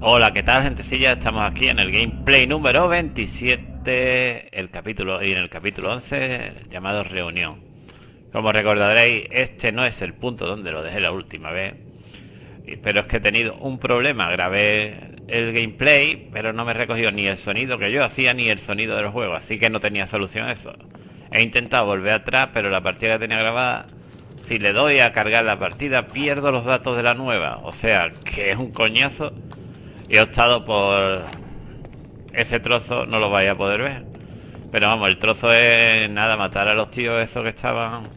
Hola, ¿qué tal, gentecilla? Estamos aquí en el gameplay número 27, el capítulo y en el capítulo 11 llamado Reunión. Como recordaréis, este no es el punto donde lo dejé la última vez, pero es que he tenido un problema. Grabé el gameplay, pero no me recogió ni el sonido que yo hacía ni el sonido del juego, así que no tenía solución a eso. He intentado volver atrás, pero la partida que tenía grabada, si le doy a cargar la partida, pierdo los datos de la nueva. O sea, que es un coñazo he optado por ese trozo, no lo vais a poder ver. Pero vamos, el trozo es nada, matar a los tíos esos que estaban...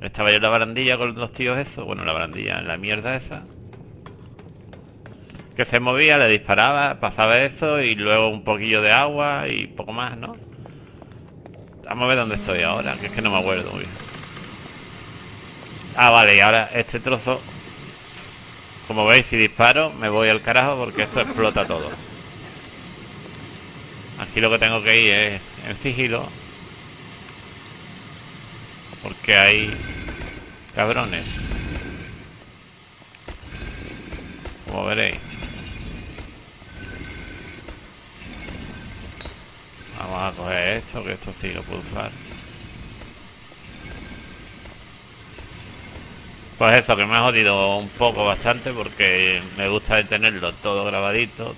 Estaba yo en la barandilla con los tíos esos, bueno, la barandilla, en la mierda esa. Que se movía, le disparaba, pasaba eso y luego un poquillo de agua y poco más, ¿no? Vamos a ver dónde estoy ahora, que es que no me acuerdo muy bien. Ah, vale, y ahora este trozo como veis, si disparo, me voy al carajo porque esto explota todo. Aquí lo que tengo que ir es en sigilo. Porque hay cabrones. Como veréis. Vamos a coger esto, que esto sí lo puedo usar. Pues eso, que me ha jodido un poco bastante porque me gusta tenerlo todo grabadito.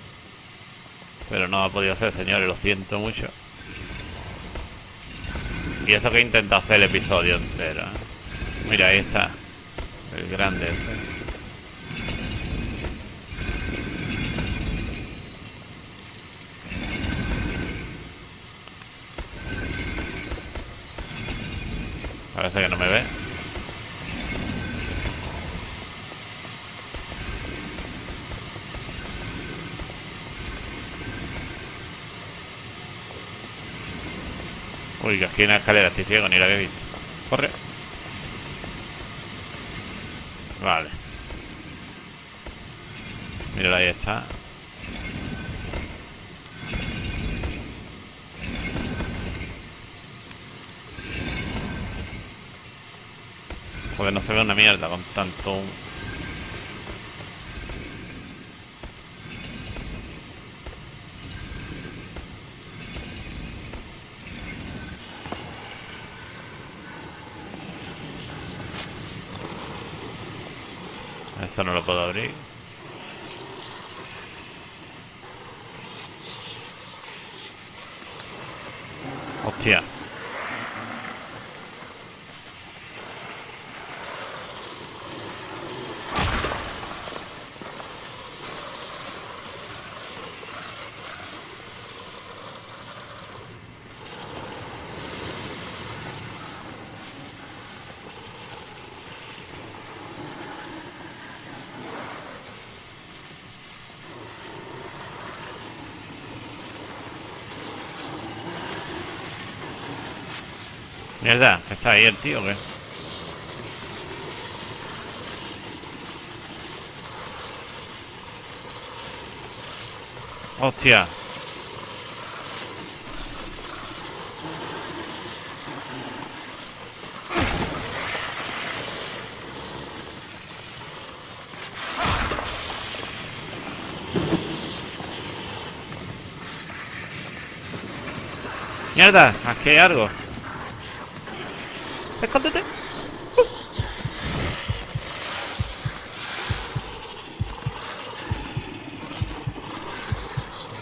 Pero no ha podido ser, señores, lo siento mucho. Y eso que intenta hacer el episodio entero. ¿eh? Mira, ahí está. El grande este. Parece que no me ve. Uy, que aquí hay una escalera, estoy ciego, ni la había visto. Corre. Vale. Mira, ahí está. Joder, no se ve una mierda con tanto... Esto no lo puedo abrir. Hostia. Mierda, ¿está ahí el tío qué? Hostia. Mierda, aquí hay algo.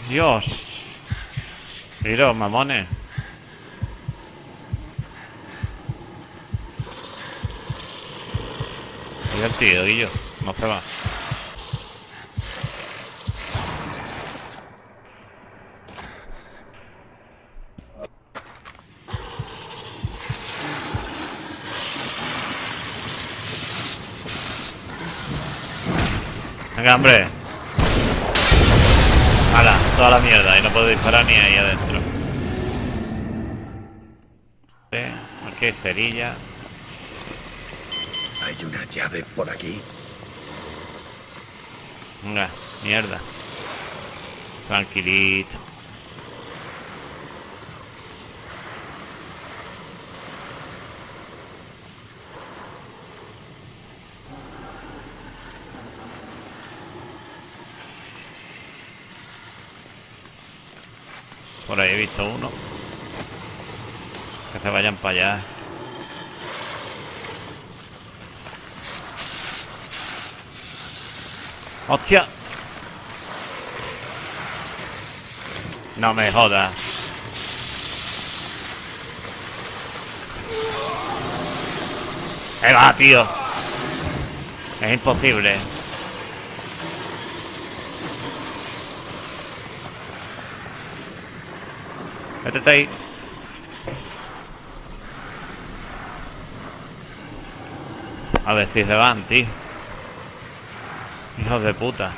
Dios. Mira, mamones. Tío, Guillo. No se va. Venga, hombre. Hala, toda la mierda. Y no puedo disparar ni ahí adentro. Aquí hay cerilla. ¿Hay una llave por aquí? Venga, mierda. Tranquilito. Por ahí he visto uno. Que se vayan para allá. ¡Hostia! No me jodas. ¡Eh, va, tío! Es imposible. A ver si se van, tío. Hijos de puta.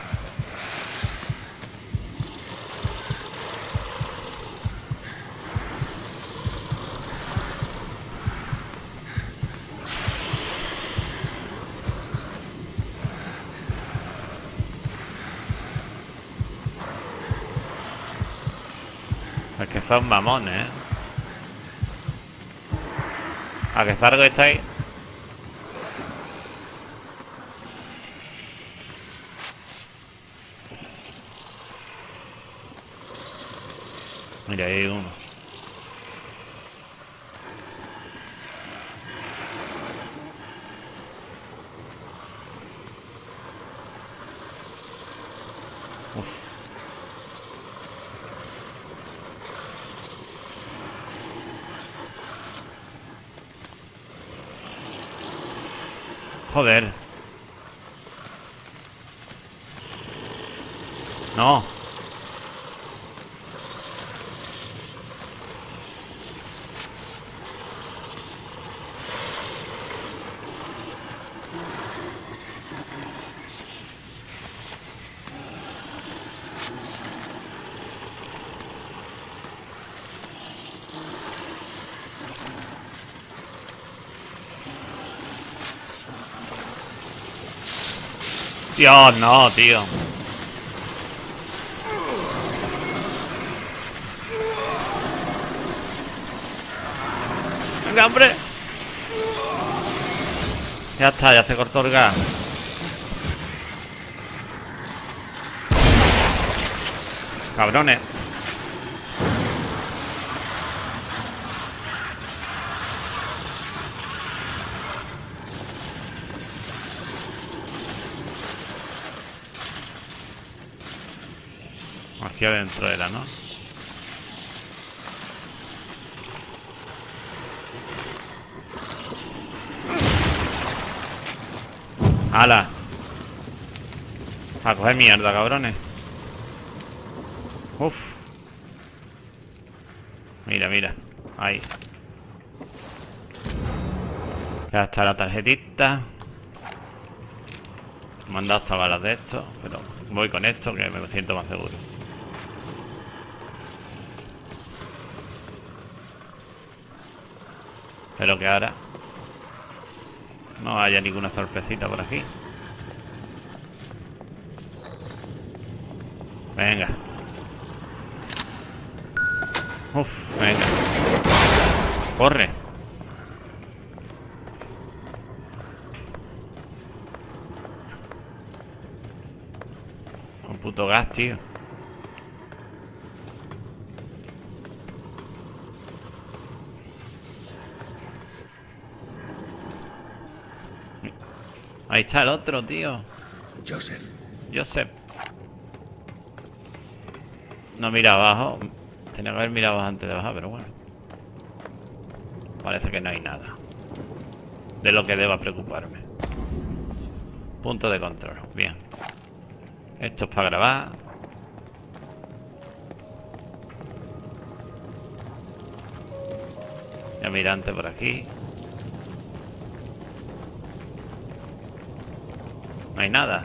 Son mamones, ¿eh? ¿A que Zargo está ahí? Mira, ahí hay uno. Joder. No. Dios, no, tío. Hombre. Ya está, ya se cortó el gas. Cabrones. Hacia adentro era, ¿no? ¡Hala! A coger mierda, cabrones. Uf. Mira, mira. Ahí. Ya está la tarjetita. Me han dado hasta balas de esto, pero voy con esto que me siento más seguro. Pero que ahora no haya ninguna sorpresita por aquí. Venga. Uf, venga. Corre. Un puto gas, tío. Ahí está el otro, tío. Joseph, Joseph. No mira abajo. Tenía que haber mirado antes de bajar, pero bueno. Parece que no hay nada. De lo que deba preocuparme. Punto de control. Bien. Esto es para grabar. Mirante por aquí. No hay nada.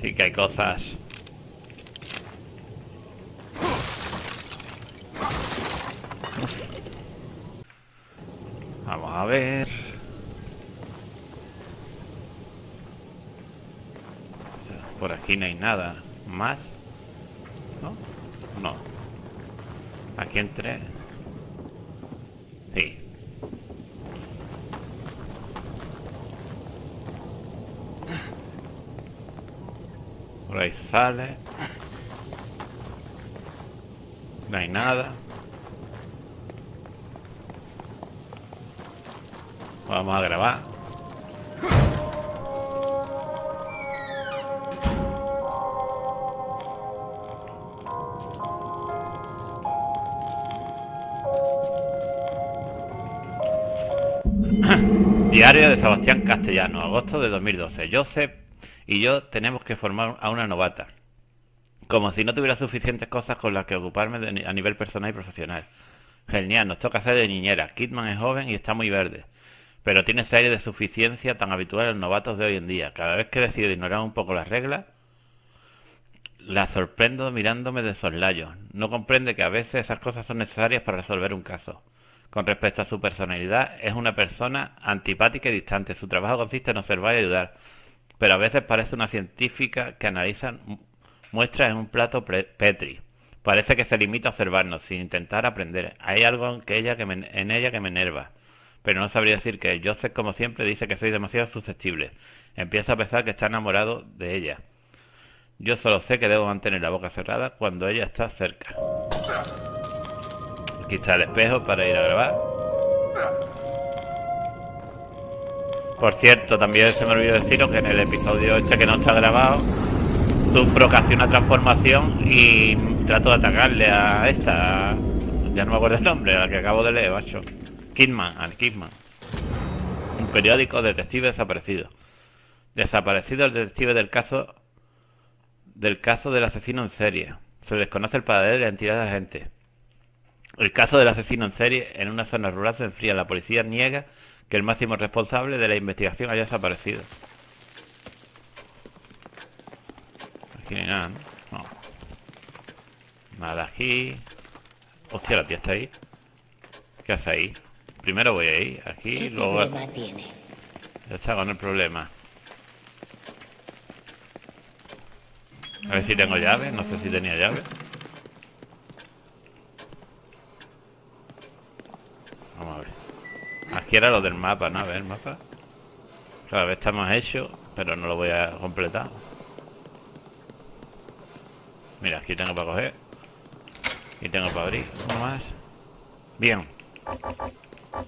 Sí que hay cosas. Vamos a ver. Por aquí no hay nada más. ¿No? No. Aquí entré. Sí. Por ahí sale. No hay nada. Vamos a grabar. Diario de Sebastián Castellano, agosto de 2012. Joseph y yo tenemos que formar a una novata. Como si no tuviera suficientes cosas con las que ocuparme a nivel personal y profesional. Genial, nos toca hacer de niñera. Kidman es joven y está muy verde. Pero tiene ese aire de suficiencia tan habitual en los novatos de hoy en día. Cada vez que decido ignorar un poco las reglas, la sorprendo mirándome de soslayo. No comprende que a veces esas cosas son necesarias para resolver un caso. Con respecto a su personalidad, es una persona antipática y distante. Su trabajo consiste en observar y ayudar, pero a veces parece una científica que analiza muestras en un plato Petri. Parece que se limita a observarnos sin intentar aprender. Hay algo en, ella que me, en ella que me enerva, pero no sabría decir que Joseph, como siempre, dice que soy demasiado susceptible. Empiezo a pensar que está enamorado de ella. Yo solo sé que debo mantener la boca cerrada cuando ella está cerca. Aquí está el espejo para ir a grabar. Por cierto, también se me olvidó deciros que en el episodio este que no está grabado, sufro casi una transformación y trato de atacarle a esta, ya no me acuerdo el nombre, a la que acabo de leer, macho. Kidman, al Kidman. Un periódico detective desaparecido. Desaparecido el detective del caso del caso del asesino en serie. Se desconoce el paradero de la entidad de agente. El caso del asesino en serie en una zona rural se enfría. La policía niega que el máximo responsable de la investigación haya desaparecido. Aquí no hay nada, ¿no? Nada aquí. Hostia, la tía está ahí. ¿Qué hace ahí? Primero voy ahí, aquí, luego... tiene? Ya está con el problema. A ver si tengo llave, no sé si tenía llave. Aquí lo del mapa, ¿no? A ver, el mapa. Cada vez está más hecho, pero no lo voy a completar. Mira, aquí tengo para coger. Y tengo para abrir. Uno más. Bien.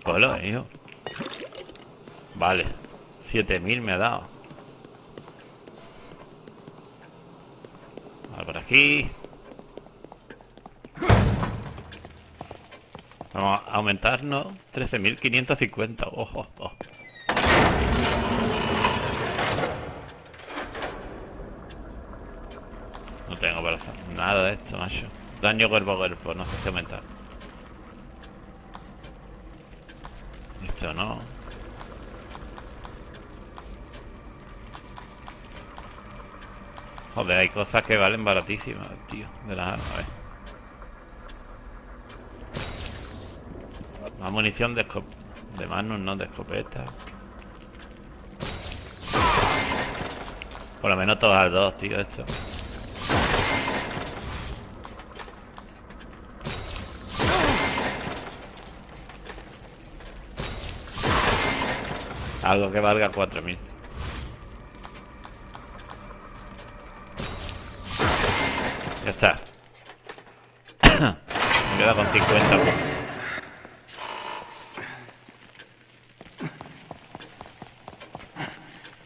Colo, hijo. Vale. 7000 me ha dado. Vale, por aquí. Vamos a aumentarnos 13.550. Ojo, ojo. No tengo para hacer nada de esto, macho. Daño cuerpo a cuerpo, no sé si aumentar. Esto no. Joder, hay cosas que valen baratísimas, tío. De las armas, a ver. Más munición de, de manos, no de escopeta. Por lo menos todas dos, tío, esto. Algo que valga 4.000. Ya está. Me queda con 50.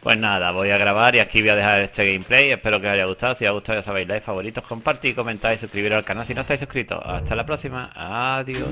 Pues nada, voy a grabar y aquí voy a dejar este gameplay. Espero que os haya gustado. Si os ha gustado ya sabéis, like, favoritos, compartir, comentar y suscribiros al canal si no estáis suscritos. Hasta la próxima. Adiós.